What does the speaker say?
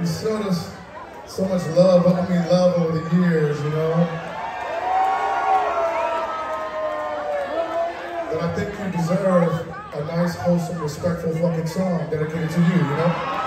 you showed us so much love, I mean love over the years, you know? But I think you deserve a nice, wholesome, respectful fucking song dedicated to you, you know?